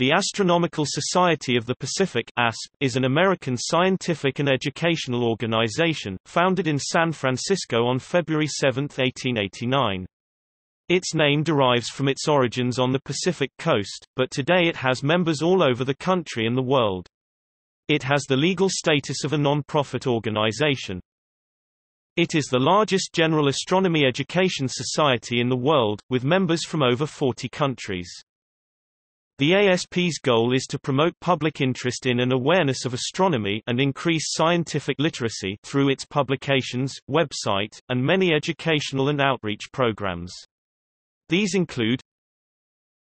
The Astronomical Society of the Pacific ASP, is an American scientific and educational organization, founded in San Francisco on February 7, 1889. Its name derives from its origins on the Pacific coast, but today it has members all over the country and the world. It has the legal status of a non-profit organization. It is the largest general astronomy education society in the world, with members from over 40 countries. The ASP's goal is to promote public interest in and awareness of astronomy and increase scientific literacy through its publications, website, and many educational and outreach programs. These include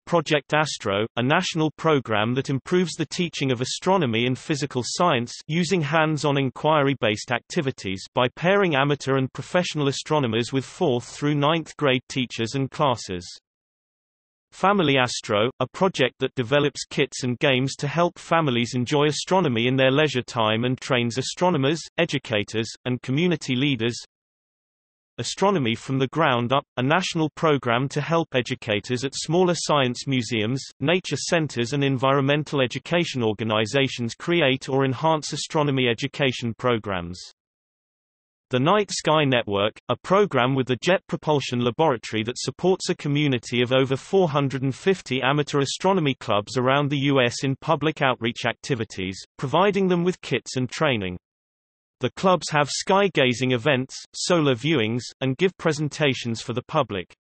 Project Astro, a national program that improves the teaching of astronomy and physical science using hands-on inquiry-based activities by pairing amateur and professional astronomers with 4th through 9th grade teachers and classes. Family Astro, a project that develops kits and games to help families enjoy astronomy in their leisure time and trains astronomers, educators, and community leaders. Astronomy from the Ground Up, a national program to help educators at smaller science museums, nature centers and environmental education organizations create or enhance astronomy education programs. The Night Sky Network, a program with the Jet Propulsion Laboratory that supports a community of over 450 amateur astronomy clubs around the U.S. in public outreach activities, providing them with kits and training. The clubs have sky-gazing events, solar viewings, and give presentations for the public.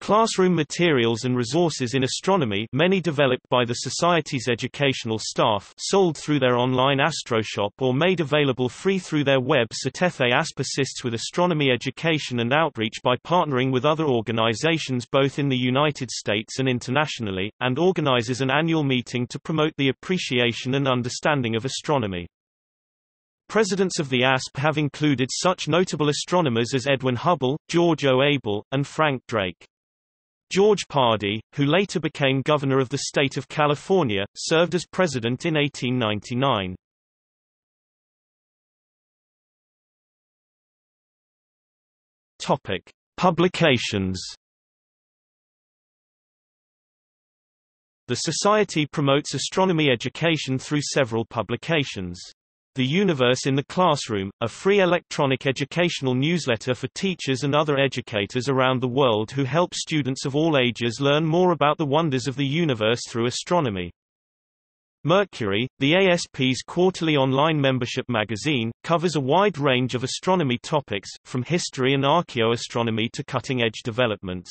Classroom materials and resources in astronomy many developed by the Society's educational staff sold through their online AstroShop or made available free through their web Satethe ASP assists with astronomy education and outreach by partnering with other organizations both in the United States and internationally, and organizes an annual meeting to promote the appreciation and understanding of astronomy. Presidents of the ASP have included such notable astronomers as Edwin Hubble, George O. Abell, and Frank Drake. George Pardee, who later became governor of the state of California, served as president in 1899. Topic: Publications. The Society promotes astronomy education through several publications. The Universe in the Classroom, a free electronic educational newsletter for teachers and other educators around the world who help students of all ages learn more about the wonders of the universe through astronomy. Mercury, the ASP's quarterly online membership magazine, covers a wide range of astronomy topics, from history and archaeoastronomy to cutting-edge developments.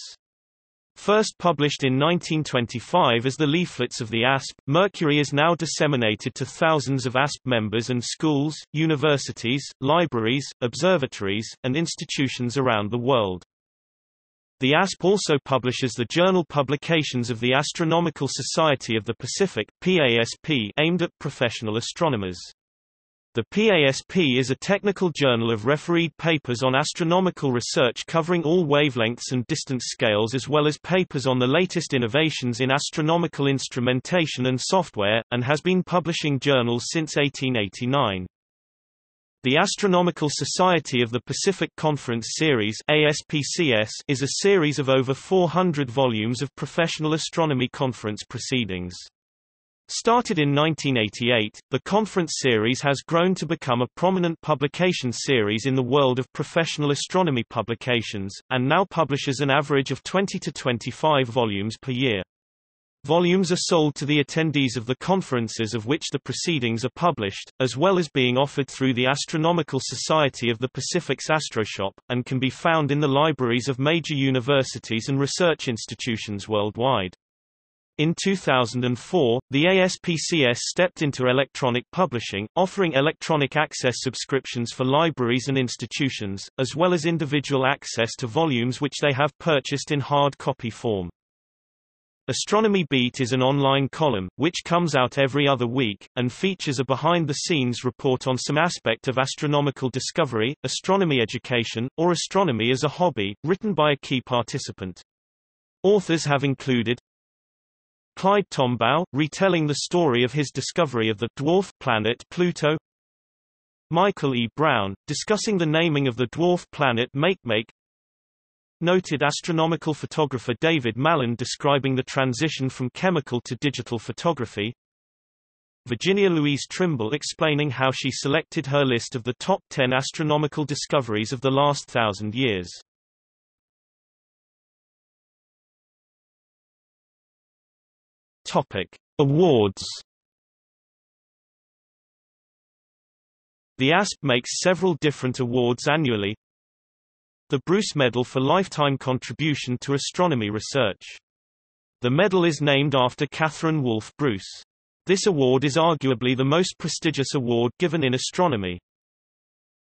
First published in 1925 as the leaflets of the ASP, Mercury is now disseminated to thousands of ASP members and schools, universities, libraries, observatories, and institutions around the world. The ASP also publishes the journal publications of the Astronomical Society of the Pacific PASP, aimed at professional astronomers. The PASP is a technical journal of refereed papers on astronomical research covering all wavelengths and distance scales as well as papers on the latest innovations in astronomical instrumentation and software, and has been publishing journals since 1889. The Astronomical Society of the Pacific Conference Series ASPCS is a series of over 400 volumes of professional astronomy conference proceedings. Started in 1988, the conference series has grown to become a prominent publication series in the world of professional astronomy publications, and now publishes an average of 20 to 25 volumes per year. Volumes are sold to the attendees of the conferences of which the proceedings are published, as well as being offered through the Astronomical Society of the Pacific's AstroShop, and can be found in the libraries of major universities and research institutions worldwide. In 2004, the ASPCS stepped into electronic publishing, offering electronic access subscriptions for libraries and institutions, as well as individual access to volumes which they have purchased in hard copy form. Astronomy Beat is an online column, which comes out every other week, and features a behind-the-scenes report on some aspect of astronomical discovery, astronomy education, or astronomy as a hobby, written by a key participant. Authors have included Clyde Tombaugh, retelling the story of his discovery of the dwarf planet Pluto Michael E. Brown, discussing the naming of the dwarf planet Makemake noted astronomical photographer David Malin describing the transition from chemical to digital photography, Virginia Louise Trimble explaining how she selected her list of the top 10 astronomical discoveries of the last thousand years. Topic: Awards. The ASP makes several different awards annually. The Bruce Medal for lifetime contribution to astronomy research. The medal is named after Catherine Wolfe Bruce. This award is arguably the most prestigious award given in astronomy.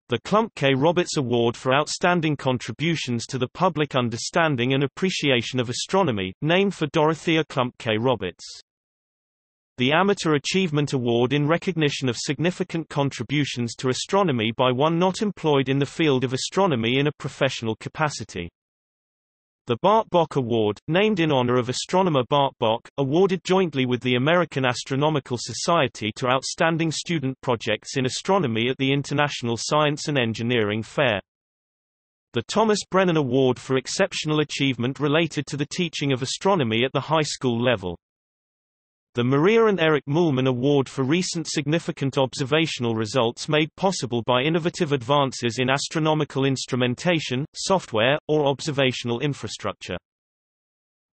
The Klumpke Roberts Award for Outstanding Contributions to the Public Understanding and Appreciation of Astronomy, named for Dorothea Klumpke Roberts. The Amateur Achievement Award in recognition of significant contributions to astronomy by one not employed in the field of astronomy in a professional capacity. The Bart Bok Award, named in honor of astronomer Bart Bok, awarded jointly with the American Astronomical Society to outstanding student projects in astronomy at the International Science and Engineering Fair. The Thomas Brennan Award for exceptional achievement related to the teaching of astronomy at the high school level. The Maria and Eric Muhlmann Award for recent significant observational results made possible by innovative advances in astronomical instrumentation, software, or observational infrastructure.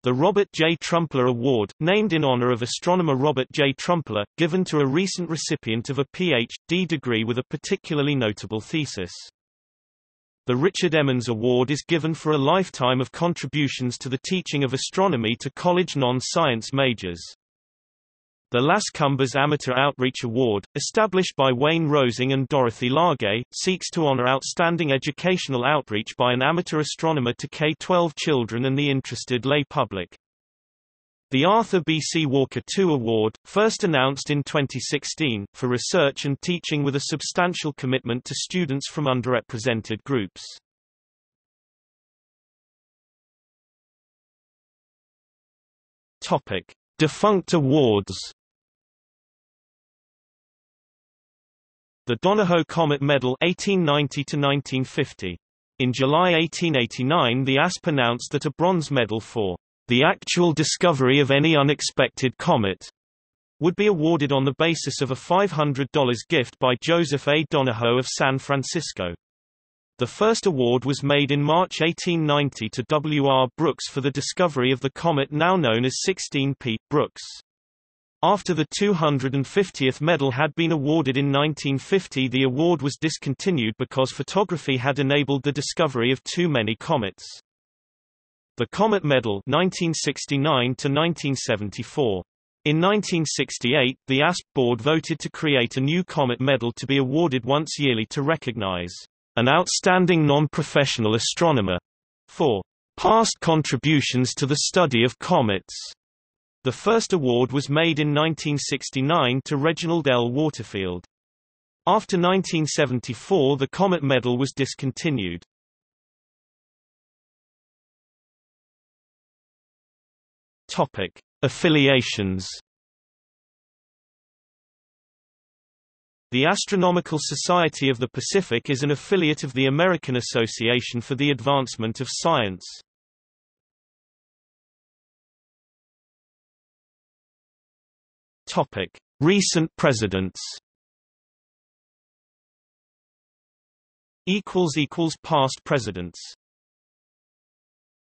The Robert J. Trumpler Award, named in honor of astronomer Robert J. Trumpler, given to a recent recipient of a Ph.D. degree with a particularly notable thesis. The Richard Emmons Award is given for a lifetime of contributions to the teaching of astronomy to college non-science majors. The Las Cumbres Amateur Outreach Award, established by Wayne Rosing and Dorothy Largay, seeks to honor outstanding educational outreach by an amateur astronomer to K-12 children and the interested lay public. The Arthur B. C. Walker II Award, first announced in 2016, for research and teaching with a substantial commitment to students from underrepresented groups. Topic. Defunct awards The Donohoe Comet Medal 1890 1950. In July 1889 the ASP announced that a bronze medal for the actual discovery of any unexpected comet would be awarded on the basis of a $500 gift by Joseph A. Donohoe of San Francisco. The first award was made in March 1890 to W. R. Brooks for the discovery of the comet now known as 16P. Brooks. After the 250th medal had been awarded in 1950 the award was discontinued because photography had enabled the discovery of too many comets. The Comet Medal 1969 1974. In 1968, the ASP board voted to create a new Comet Medal to be awarded once yearly to recognize an outstanding non-professional astronomer, for past contributions to the study of comets. The first award was made in 1969 to Reginald L. Waterfield. After 1974 the Comet Medal was discontinued. Topic: Affiliations The Astronomical Society of the Pacific is an affiliate of the American Association for the Advancement of Science. Topic: Recent presidents. Equals equals past presidents.